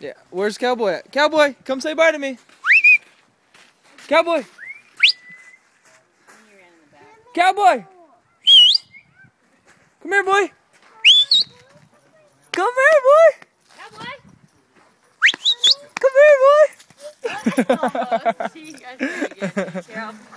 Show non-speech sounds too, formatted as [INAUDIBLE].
Yeah. Where's Cowboy at? Cowboy, come say bye to me. Cowboy. Cowboy. Come here, boy. Come here, boy. Cowboy. Come here, boy. [LAUGHS]